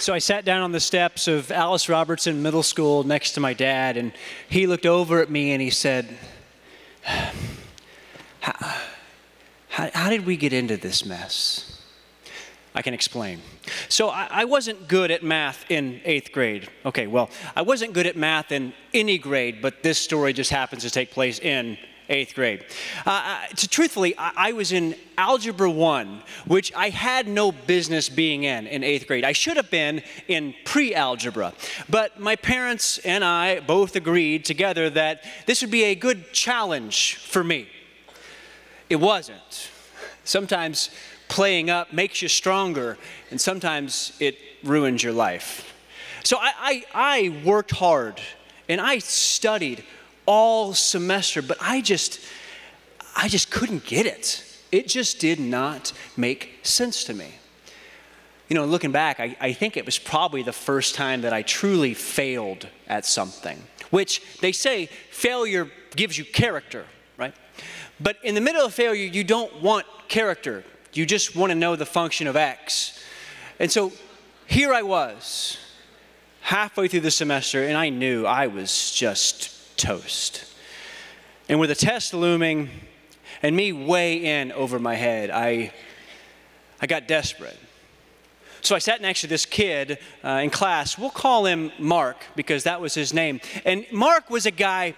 So I sat down on the steps of Alice Robertson Middle School next to my dad, and he looked over at me and he said, How, how, how did we get into this mess? I can explain. So I, I, wasn't good at math in eighth grade. Okay, well, I wasn't good at math in any grade, but this story just happens to take place in eighth grade. Uh, to, truthfully, I, I, was in Algebra 1, which I had no business being in in eighth grade. I should have been in pre algebra. But my parents and I both agreed together that this would be a good challenge for me. It wasn't. Sometimes playing up makes you stronger, and sometimes it ruins your life. So I, I, I worked hard and I studied all semester, but I just, I just couldn't get it. It just did not make sense to me. You know, looking back, I, I think it was probably the first time that I truly failed at something, which they say failure gives you character, right? But in the middle of failure, you don't want character. You just want to know the function of X. And so here I was, halfway through the semester, and I knew I was just toast. And with a test looming and me way in over my head, I, I got desperate. So I sat next to this kid uh, in class. We'll call him Mark because that was his name. And Mark was a guy,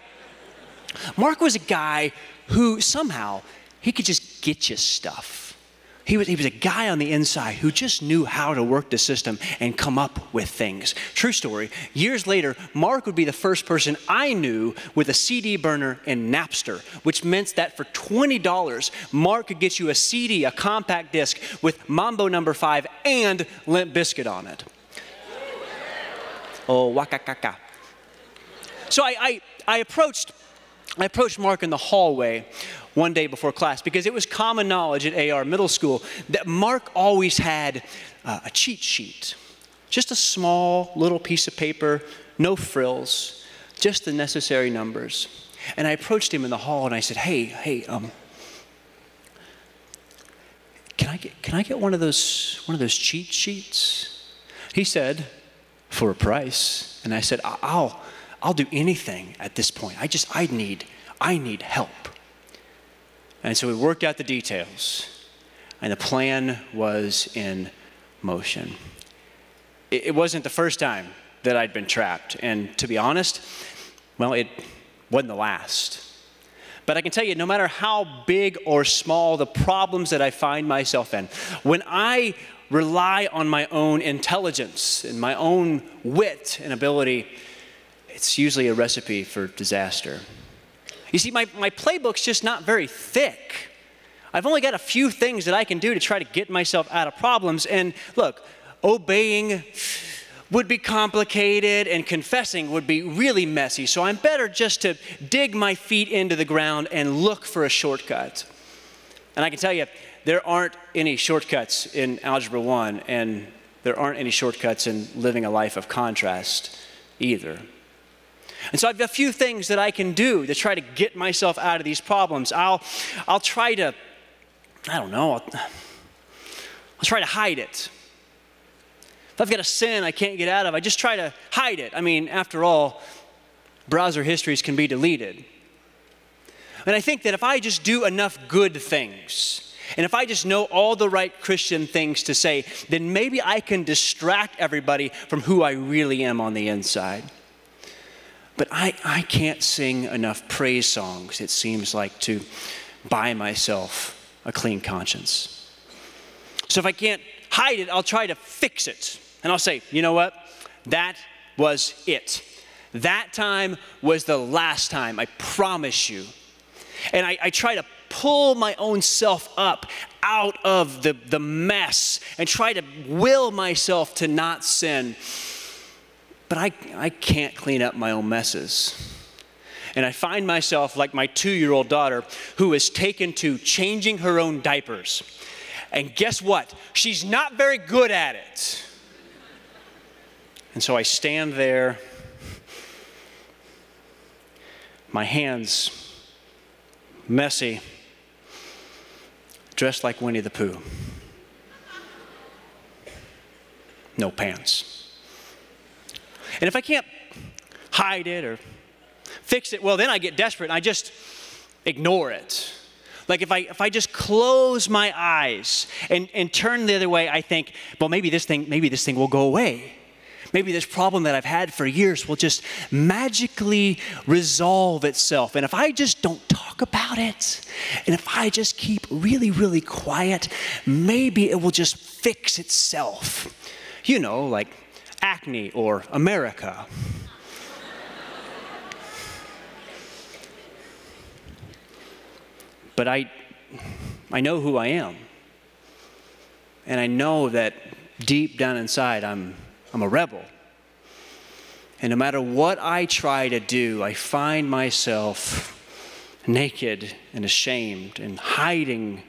Mark was a guy who somehow he could just get you stuff. He was, he was a guy on the inside who just knew how to work the system and come up with things. True story. Years later, Mark would be the first person I knew with a CD burner and Napster, which meant that for $20, Mark could get you a CD, a compact disc with Mambo number five and Limp Bizkit on it. Oh, wakakaka. So I, I, I approached I approached Mark in the hallway one day before class because it was common knowledge at AR Middle School that Mark always had uh, a cheat sheet. Just a small little piece of paper, no frills, just the necessary numbers. And I approached him in the hall and I said, Hey, hey, um, can I get, can I get one of those one of those cheat sheets? He said, for a price. And I said, I'll I'll do anything at this point. I just I need I need help. And so we worked out the details, and the plan was in motion. It, it wasn't the first time that I'd been trapped, and to be honest, well, it wasn't the last. But I can tell you, no matter how big or small the problems that I find myself in, when I rely on my own intelligence and my own wit and ability, it's usually a recipe for disaster. You see, my, my playbook's just not very thick. I've only got a few things that I can do to try to get myself out of problems. And look, obeying would be complicated and confessing would be really messy. So I'm better just to dig my feet into the ground and look for a shortcut. And I can tell you, there aren't any shortcuts in Algebra 1, and there aren't any shortcuts in living a life of contrast either. And so I've got a few things that I can do to try to get myself out of these problems. I'll, I'll try to, I don't know, I'll, I'll try to hide it. If I've got a sin I can't get out of, I just try to hide it. I mean, after all, browser histories can be deleted. And I think that if I just do enough good things, and if I just know all the right Christian things to say, then maybe I can distract everybody from who I really am on the inside. But I, I can't sing enough praise songs, it seems like, to buy myself a clean conscience. So if I can't hide it, I'll try to fix it. And I'll say, you know what? That was it. That time was the last time, I promise you. And I, I try to pull my own self up out of the, the mess and try to will myself to not sin but I, I can't clean up my own messes. And I find myself like my two year old daughter who is taken to changing her own diapers. And guess what? She's not very good at it. And so I stand there, my hands messy, dressed like Winnie the Pooh. no pants. And if I can't hide it or fix it, well, then I get desperate and I just ignore it. Like if I if I just close my eyes and, and turn the other way, I think, well, maybe this thing, maybe this thing will go away. Maybe this problem that I've had for years will just magically resolve itself. And if I just don't talk about it, and if I just keep really, really quiet, maybe it will just fix itself. You know, like acne or America. but I, I know who I am. And I know that deep down inside, I'm, I'm a rebel. And no matter what I try to do, I find myself naked and ashamed and hiding.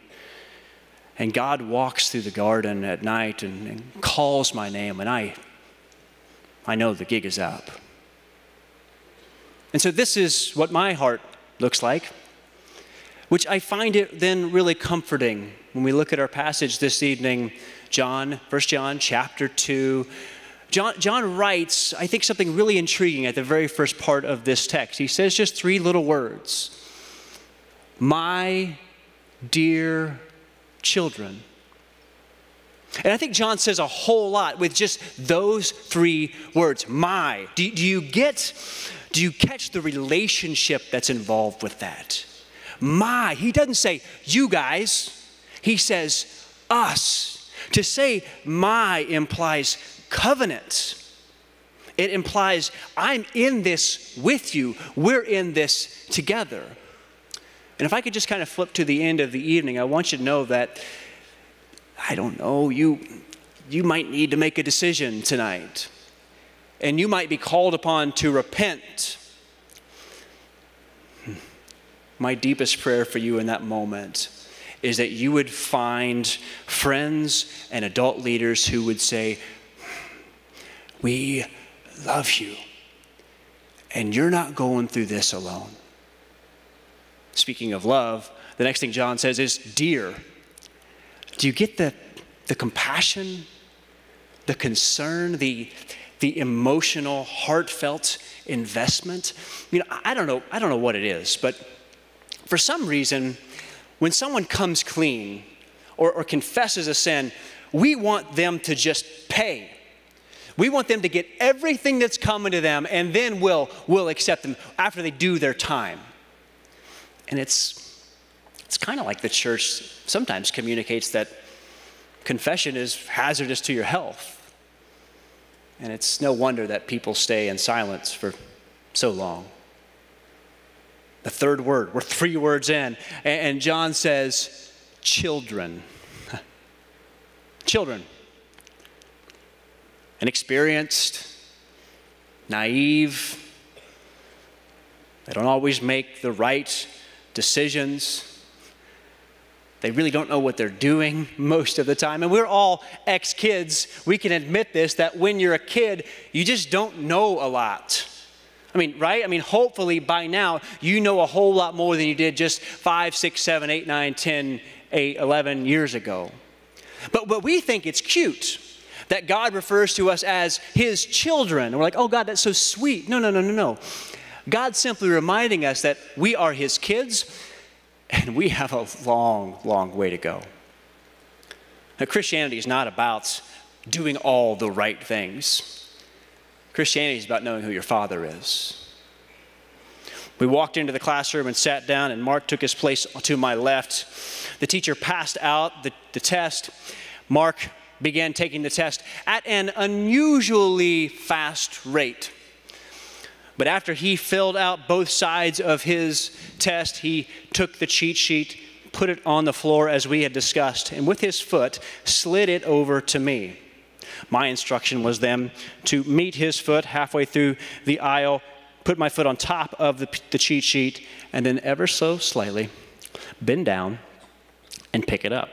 And God walks through the garden at night and, and calls my name, and I, I know the gig is up. And so, this is what my heart looks like which I find it then really comforting when we look at our passage this evening, John, 1 John chapter 2. John, John writes, I think, something really intriguing at the very first part of this text. He says just three little words My dear children. And I think John says a whole lot with just those three words. My. Do, do you get, do you catch the relationship that's involved with that? my. He doesn't say you guys, he says us. To say my implies covenant. It implies I'm in this with you. We're in this together. And if I could just kind of flip to the end of the evening, I want you to know that I don't know, you you might need to make a decision tonight. And you might be called upon to repent my deepest prayer for you in that moment is that you would find friends and adult leaders who would say, We love you, and you're not going through this alone. Speaking of love, the next thing John says is, Dear. Do you get the, the compassion, the concern, the, the emotional, heartfelt investment? You know, I don't know, I don't know what it is, but for some reason, when someone comes clean or, or confesses a sin, we want them to just pay. We want them to get everything that's coming to them, and then we'll, we'll accept them after they do their time. And it's, it's kind of like the church sometimes communicates that confession is hazardous to your health. And it's no wonder that people stay in silence for so long the third word. We're three words in. And John says, children. children. Inexperienced, naive. They don't always make the right decisions. They really don't know what they're doing most of the time. And we're all ex kids. We can admit this that when you're a kid, you just don't know a lot. I mean, right? I mean, hopefully by now you know a whole lot more than you did just five, six, seven, eight, nine, 10, 8, 11 years ago. But, but we think it's cute that God refers to us as His children. And we're like, oh, God, that's so sweet. No, no, no, no, no. God's simply reminding us that we are His kids and we have a long, long way to go. Now, Christianity is not about doing all the right things. Christianity is about knowing who your father is. We walked into the classroom and sat down, and Mark took his place to my left. The teacher passed out the, the test. Mark began taking the test at an unusually fast rate. But after he filled out both sides of his test, he took the cheat sheet, put it on the floor as we had discussed, and with his foot slid it over to me. My instruction was then to meet his foot halfway through the aisle, put my foot on top of the, the cheat sheet, and then ever so slightly bend down and pick it up.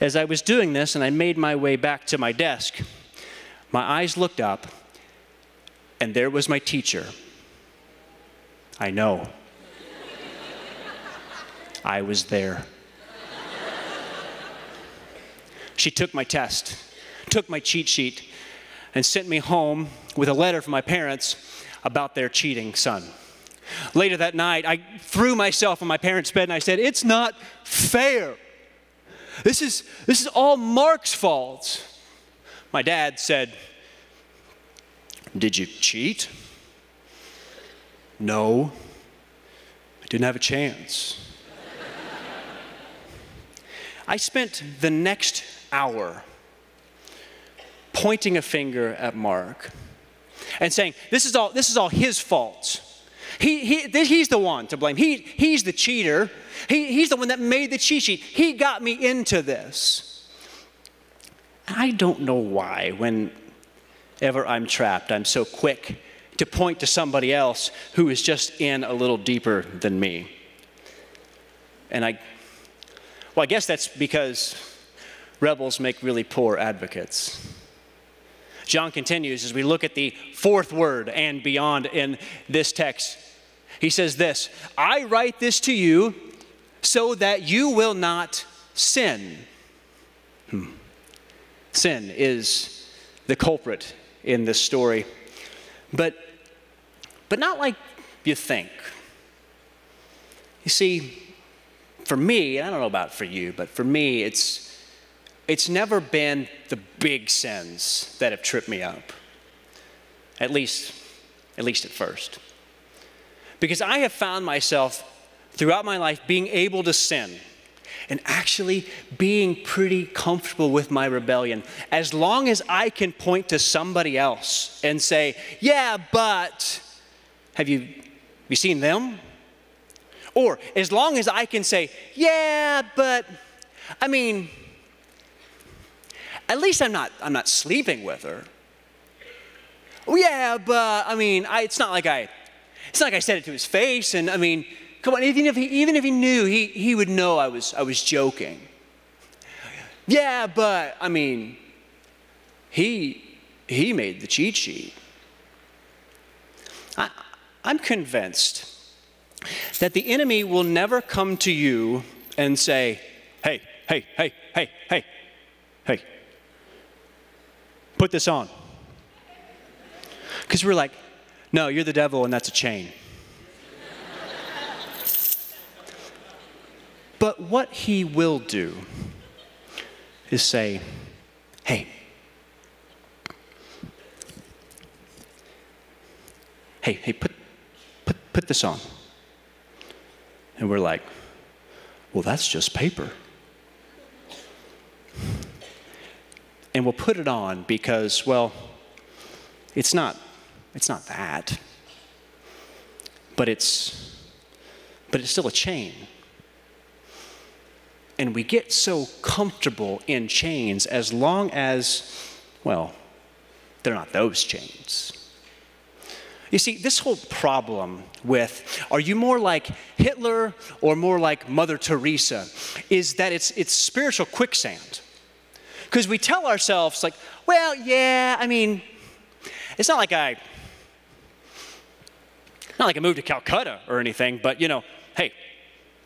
As I was doing this and I made my way back to my desk, my eyes looked up, and there was my teacher. I know. I was there. She took my test took my cheat sheet and sent me home with a letter from my parents about their cheating son. Later that night, I threw myself on my parents' bed and I said, It's not fair. This is, this is all Mark's fault. My dad said, Did you cheat? No, I didn't have a chance. I spent the next hour pointing a finger at Mark and saying, This is all, this is all his fault. He, he, he's the one to blame. He, he's the cheater. He, he's the one that made the cheat sheet. He got me into this. I don't know why, whenever I'm trapped, I'm so quick to point to somebody else who is just in a little deeper than me. And I, well, I guess that's because rebels make really poor advocates. John continues as we look at the fourth word and beyond in this text. He says this I write this to you so that you will not sin. Hmm. Sin is the culprit in this story, but, but not like you think. You see, for me, I don't know about for you, but for me, it's it's never been the big sins that have tripped me up. At least, at least at first. Because I have found myself throughout my life being able to sin and actually being pretty comfortable with my rebellion as long as I can point to somebody else and say, Yeah, but have you, have you seen them? Or as long as I can say, Yeah, but I mean, at least I'm not, I'm not sleeping with her. Oh, yeah, but I mean, I, it's not like I, it's not like I said it to his face. And I mean, come on, even if he, even if he knew, he, he would know I was, I was joking. Yeah, but I mean, he, he made the cheat sheet. I, I'm convinced that the enemy will never come to you and say, hey, hey, hey, hey, hey, hey, put this on. Because we're like, no, you're the devil and that's a chain. But what he will do is say, hey, hey, hey, put, put, put this on. And we're like, well, that's just paper. and we'll put it on because, well, it's not, it's not that. But it's, but it's still a chain. And we get so comfortable in chains as long as, well, they're not those chains. You see, this whole problem with are you more like Hitler or more like Mother Teresa is that it's, it's spiritual quicksand. Because we tell ourselves, like, well, yeah, I mean, it's not like I, not like I moved to Calcutta or anything, but you know, hey,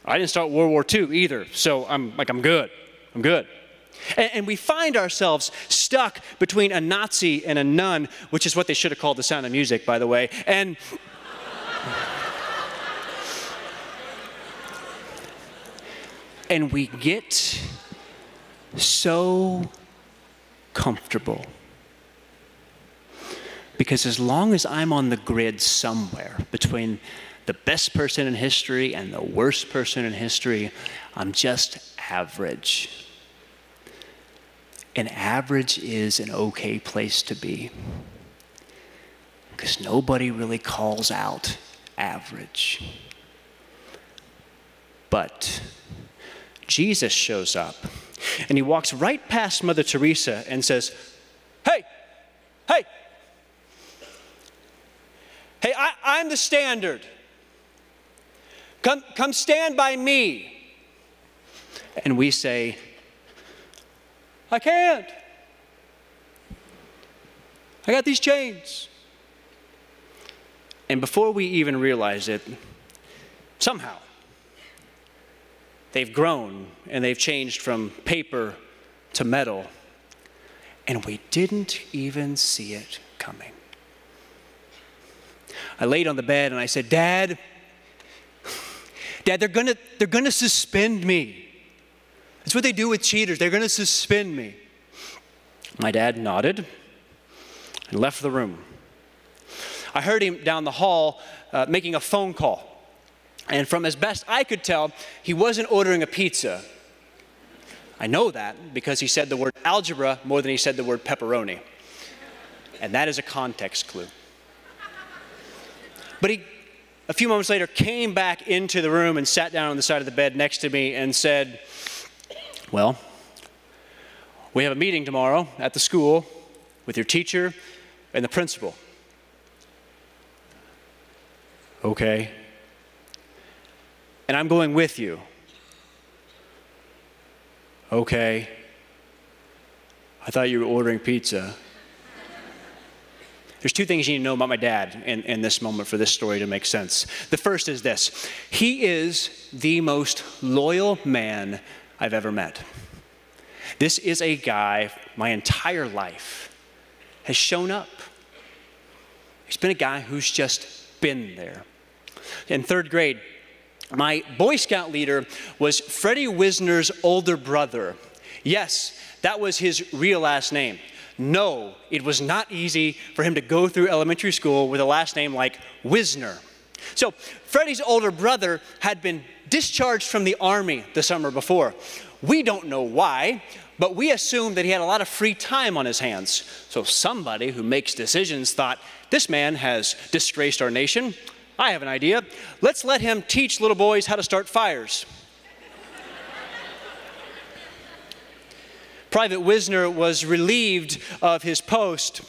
I didn't start World War II either, so I'm like, I'm good. I'm good. And, and, we find ourselves stuck between a Nazi and a nun, which is what they should have called the sound of music, by the way. And and we get so comfortable. Because as long as I'm on the grid somewhere between the best person in history and the worst person in history, I'm just average. And average is an okay place to be. Because nobody really calls out average. But Jesus shows up and he walks right past Mother Teresa and says, Hey, hey, hey, I, I'm the standard. Come, come stand by me. And we say, I can't. I got these chains. And before we even realize it, somehow, they've grown and they've changed from paper to metal. And we didn't even see it coming. I laid on the bed and I said, Dad, Dad, they're gonna, they're gonna suspend me. That's what they do with cheaters. They're gonna suspend me. My dad nodded and left the room. I heard him down the hall uh, making a phone call. And from as best I could tell, he wasn't ordering a pizza. I know that because he said the word algebra more than he said the word pepperoni. And that is a context clue. But he, a few moments later, came back into the room and sat down on the side of the bed next to me and said, Well, we have a meeting tomorrow at the school with your teacher and the principal. Okay. And I'm going with you. Okay. I thought you were ordering pizza. There's two things you need to know about my dad in, in this moment for this story to make sense. The first is this he is the most loyal man I've ever met. This is a guy my entire life has shown up. He's been a guy who's just been there. In third grade, my Boy Scout leader was Freddie Wisner's older brother. Yes, that was his real last name. No, it was not easy for him to go through elementary school with a last name like Wisner. So, Freddie's older brother had been discharged from the army the summer before. We don't know why, but we assume that he had a lot of free time on his hands. So, somebody who makes decisions thought, this man has disgraced our nation. I have an idea. Let's let him teach little boys how to start fires. Private Wisner was relieved of his post.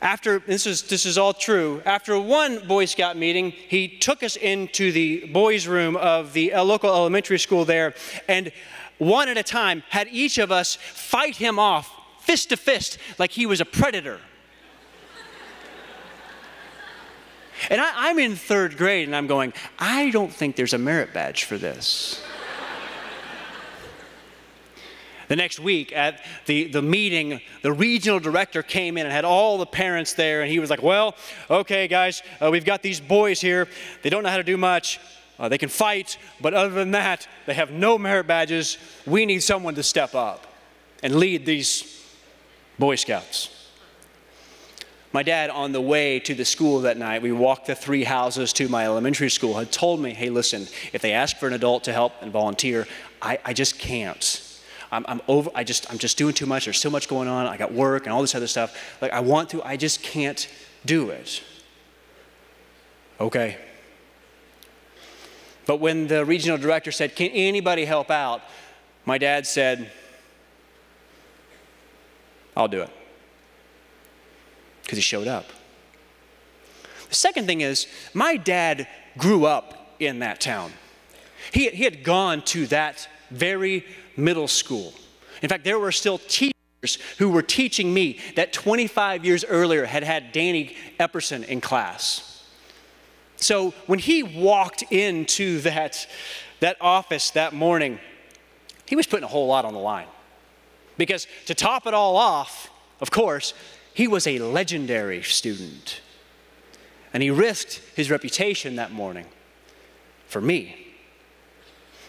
After, this is, this is all true, after one Boy Scout meeting, he took us into the boys' room of the uh, local elementary school there, and one at a time had each of us fight him off fist to fist like he was a predator. And I, am in third grade and I'm going, I don't think there's a merit badge for this. The next week at the, the meeting, the regional director came in and had all the parents there, and he was like, Well, okay, guys, uh, we've got these boys here. They don't know how to do much. Uh, they can fight, but other than that, they have no merit badges. We need someone to step up and lead these Boy Scouts. My dad, on the way to the school that night, we walked the three houses to my elementary school, had told me, hey, listen, if they ask for an adult to help and volunteer, I, I just can't. I'm, I'm over, I just, I'm just doing too much. There's so much going on. I got work and all this other stuff. Like, I want to, I just can't do it. Okay. But when the regional director said, Can anybody help out? My dad said, I'll do it. Because he showed up. The second thing is, my dad grew up in that town. He, he had gone to that very middle school. In fact, there were still teachers who were teaching me that 25 years earlier had had Danny Epperson in class. So when he walked into that, that office that morning, he was putting a whole lot on the line. Because to top it all off, of course, he was a legendary student. And he risked his reputation that morning for me.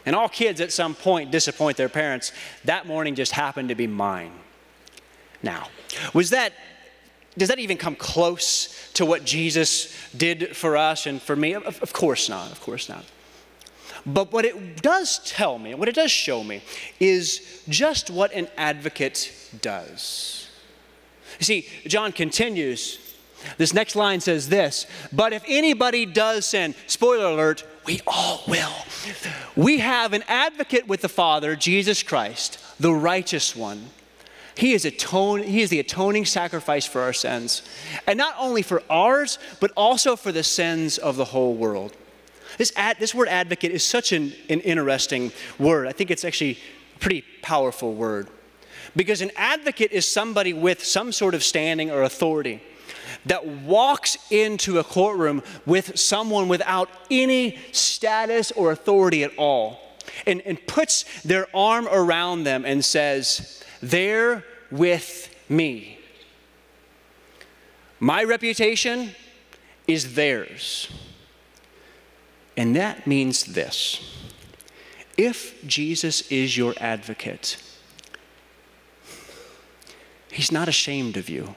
And all kids at some point disappoint their parents. That morning just happened to be mine. Now, was that, does that even come close to what Jesus did for us and for me? Of, of course not, of course not. But what it does tell me, what it does show me, is just what an advocate does. You see, John continues. This next line says this But if anybody does sin, spoiler alert, we all will. We have an advocate with the Father, Jesus Christ, the righteous one. He is, atone, he is the atoning sacrifice for our sins. And not only for ours, but also for the sins of the whole world. This, ad, this word advocate is such an, an interesting word. I think it's actually a pretty powerful word. Because an advocate is somebody with some sort of standing or authority that walks into a courtroom with someone without any status or authority at all and, and puts their arm around them and says, They're with me. My reputation is theirs. And that means this if Jesus is your advocate, he's not ashamed of you.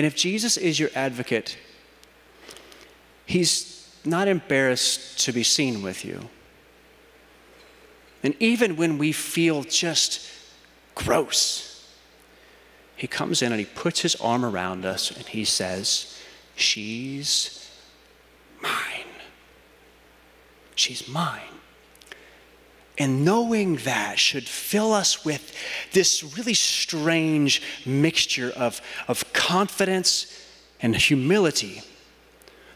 And if Jesus is your advocate, he's not embarrassed to be seen with you. And even when we feel just gross, he comes in and he puts his arm around us and he says, She's mine. She's mine. And knowing that should fill us with this really strange mixture of, of confidence and humility.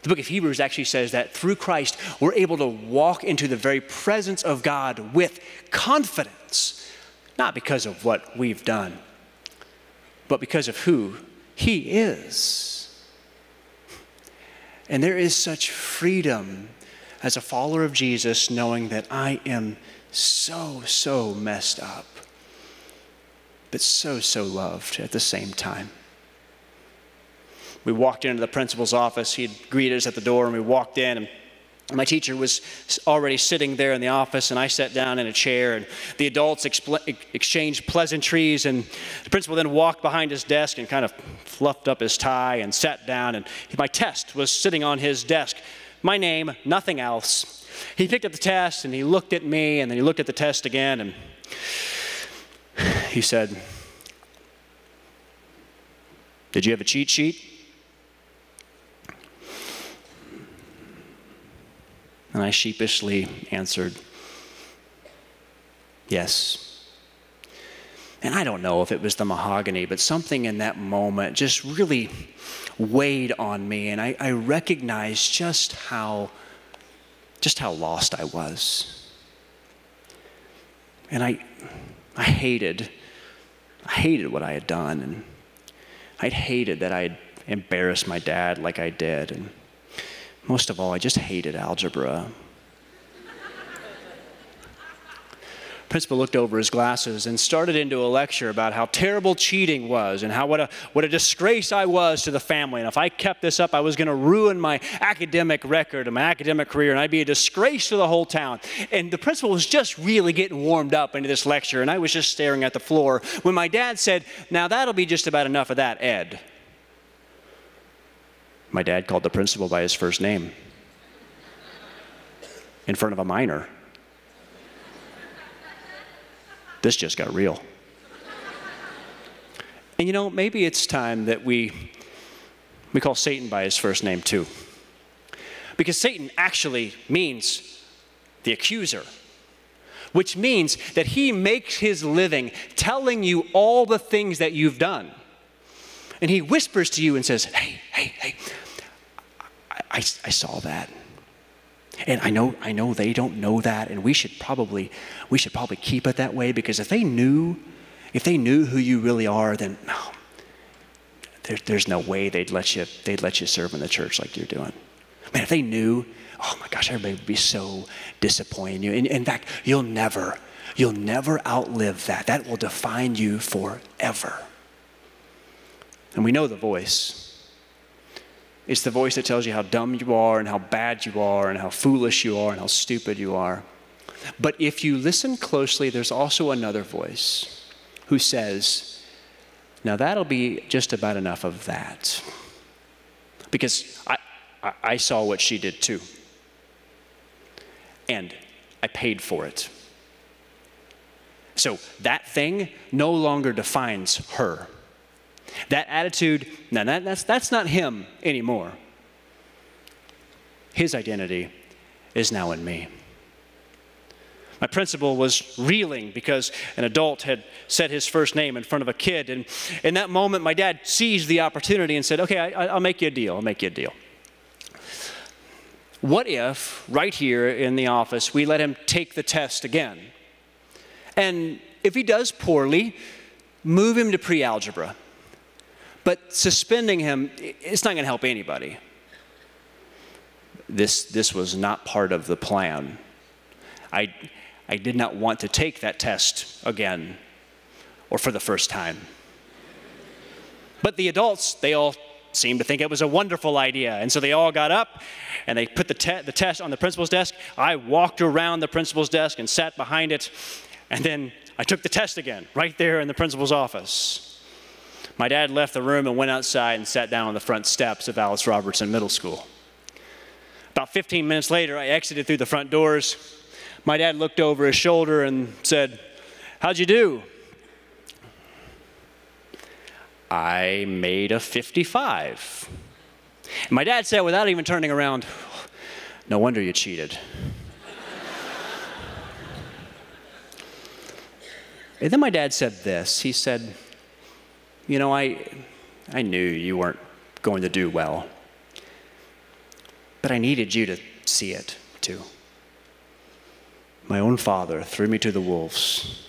The book of Hebrews actually says that through Christ, we're able to walk into the very presence of God with confidence, not because of what we've done, but because of who He is. And there is such freedom as a follower of Jesus knowing that I am so, so messed up, but so, so loved at the same time. We walked into the principal's office. He'd greeted us at the door, and we walked in, and my teacher was already sitting there in the office, and I sat down in a chair, and the adults exchanged pleasantries. And the principal then walked behind his desk and kind of fluffed up his tie and sat down. And my test was sitting on his desk. My name, nothing else. He picked up the test and he looked at me and then he looked at the test again and he said, Did you have a cheat sheet? And I sheepishly answered, Yes. And I don't know if it was the mahogany, but something in that moment just really weighed on me. And I, I recognized just how just how lost I was. And I, I hated, I hated what I had done. And I'd hated that I had embarrassed my dad like I did. And most of all, I just hated algebra. Principal looked over his glasses and started into a lecture about how terrible cheating was and how what a, what a disgrace I was to the family. And if I kept this up, I was going to ruin my academic record and my academic career, and I'd be a disgrace to the whole town. And the principal was just really getting warmed up into this lecture, and I was just staring at the floor when my dad said, Now that'll be just about enough of that, Ed. My dad called the principal by his first name in front of a minor. This just got real. And you know, maybe it's time that we, we call Satan by his first name too. Because Satan actually means the accuser, which means that he makes his living telling you all the things that you've done. And he whispers to you and says, Hey, hey, hey, I, I, I saw that. And I know, I know they don't know that, and we should probably, we should probably keep it that way because if they knew, if they knew who you really are, then no, there, there's no way they'd let you, they'd let you serve in the church like you're doing. Man, if they knew, oh my gosh, everybody would be so disappointed in you. In, in fact, you'll never, you'll never outlive that. That will define you forever. And we know the voice. It's the voice that tells you how dumb you are and how bad you are and how foolish you are and how stupid you are. But if you listen closely, there's also another voice who says, Now that'll be just about enough of that. Because I, I, saw what she did too. And I paid for it. So that thing no longer defines her. That attitude, no, that, that's, that's not him anymore. His identity is now in me. My principal was reeling because an adult had said his first name in front of a kid. And in that moment, my dad seized the opportunity and said, Okay, I, will make you a deal. I'll make you a deal. What if, right here in the office, we let him take the test again? And if he does poorly, move him to pre algebra. But suspending him, it's not going to help anybody. This, this was not part of the plan. I, I did not want to take that test again. or for the first time. But the adults, they all seemed to think it was a wonderful idea. And so they all got up and they put the, te- the test on the principal's desk. I walked around the principal's desk and sat behind it. And then I took the test again, right there in the principal's office. My dad left the room and went outside and sat down on the front steps of Alice Robertson Middle School. About 15 minutes later, I exited through the front doors. My dad looked over his shoulder and said, How'd you do? I made a 55. And my dad said, without even turning around, No wonder you cheated. and then my dad said this. He said, You know, I, I knew you weren't going to do well, but I needed you to see it too. My own father threw me to the wolves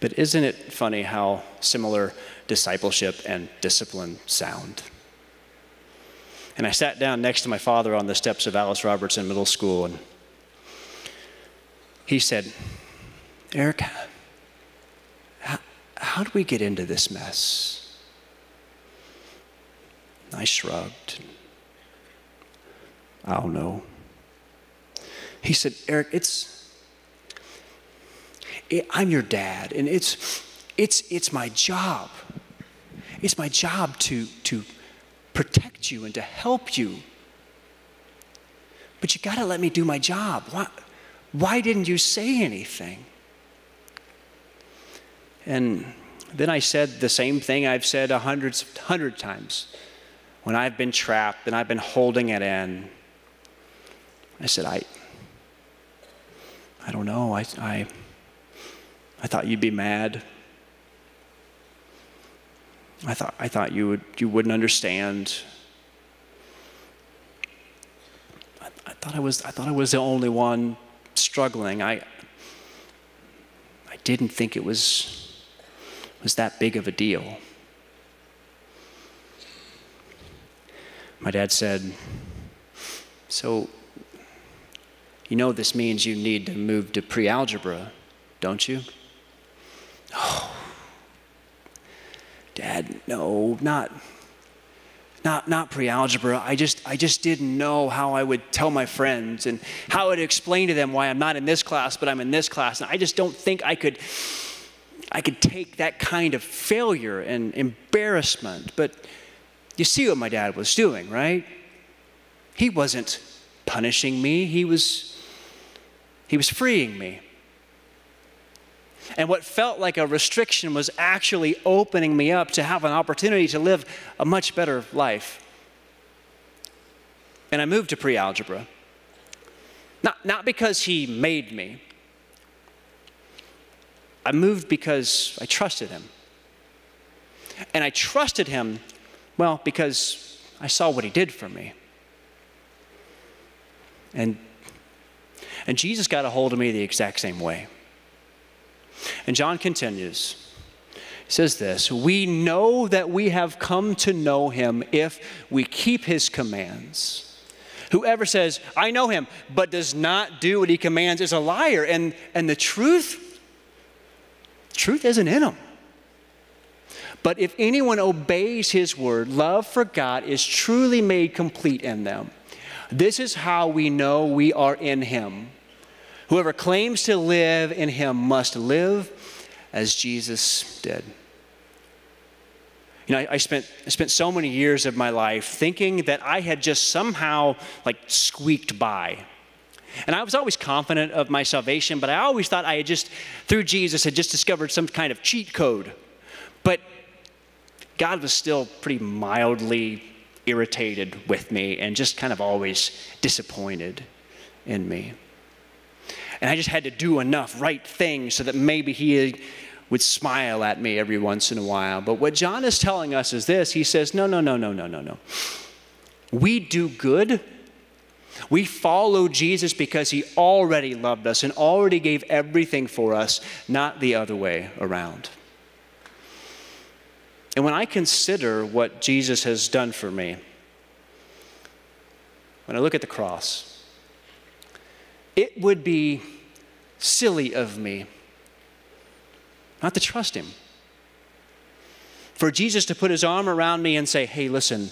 but isn't it funny how similar discipleship and discipline sound? And I sat down next to my father on the steps of Alice Robertson Middle School, and he said, Eric, how, do we get into this mess? I shrugged. I don't know. He said, Eric, it's eh, I'm your dad, and it's, it's, it's my job. It's my job to, to protect you and to help you. But you got to let me do my job. Why, why didn't you say anything? And then I said the same thing I've said a hundred, hundred times when I've been trapped and I've been holding it in. I said, I, I don't know. I, I, I thought you'd be mad. I thought, I thought you, would, you wouldn't understand. I, I, thought I, was, I thought I was the only one struggling. I, I didn't think it was, was that big of a deal. My dad said, So, you know, this means you need to move to pre algebra, don't you? Oh, Dad, no, not, not, not pre-algebra. I just, I just didn't know how I would tell my friends and how I would explain to them why I'm not in this class, but I'm in this class. And I just don't think I could, I could take that kind of failure and embarrassment. But you see what my dad was doing, right? He wasn't punishing me. He was, he was freeing me. And what felt like a restriction was actually opening me up to have an opportunity to live a much better life. And I moved to pre algebra. Not, not because he made me, I moved because I trusted him. And I trusted him, well, because I saw what he did for me. And, and Jesus got a hold of me the exact same way. And John continues. He says this We know that we have come to know him if we keep his commands. Whoever says, I know him, but does not do what he commands is a liar. And, and the truth, truth isn't in him. But if anyone obeys his word, love for God is truly made complete in them. This is how we know we are in him. Whoever claims to live in him must live as Jesus did. You know, I, I, spent, I spent so many years of my life thinking that I had just somehow like squeaked by. And I was always confident of my salvation, but I always thought I had just, through Jesus, had just discovered some kind of cheat code. But God was still pretty mildly irritated with me and just kind of always disappointed in me. And I just had to do enough right things so that maybe he would smile at me every once in a while. But what John is telling us is this he says, no, no, no, no, no, no, no. We do good. We follow Jesus because he already loved us and already gave everything for us, not the other way around. And when I consider what Jesus has done for me, when I look at the cross, it would be silly of me not to trust Him. For Jesus to put His arm around me and say, hey, listen,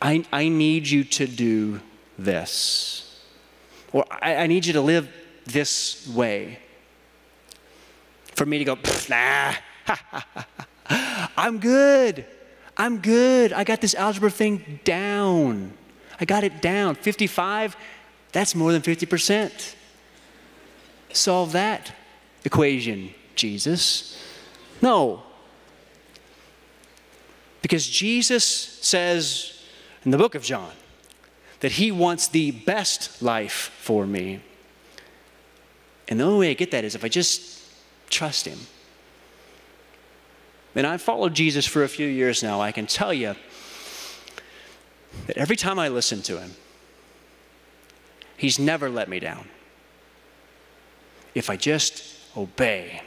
I, I need you to do this. Or I, I need you to live this way. For me to go, nah, I'm good. I'm good. I got this algebra thing down. I got it down. 55, that's more than 50%. Solve that equation, Jesus. No. Because Jesus says in the book of John that he wants the best life for me. And the only way I get that is if I just trust him. And I've followed Jesus for a few years now. I can tell you that every time I listen to him, he's never let me down. If I just obey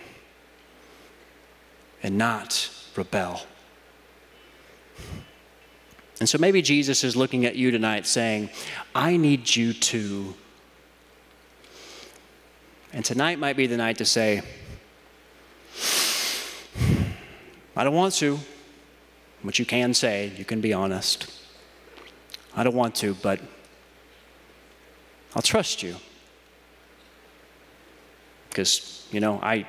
and not rebel. And so maybe Jesus is looking at you tonight saying, I need you to. And tonight might be the night to say, I don't want to, but you can say, you can be honest. I don't want to, but I'll trust you. Because, you know, I.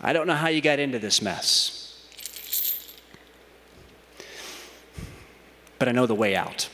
I don't know how you got into this mess, but I know the way out.